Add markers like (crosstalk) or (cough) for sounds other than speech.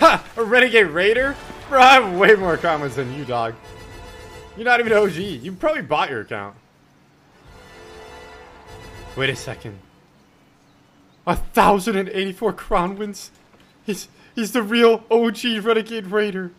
Ha! (laughs) A Renegade Raider? Bro, I have way more comments than you, dog. You're not even OG. You probably bought your account. Wait a second. A thousand and eighty-four crown wins. He's he's the real OG Renegade Raider.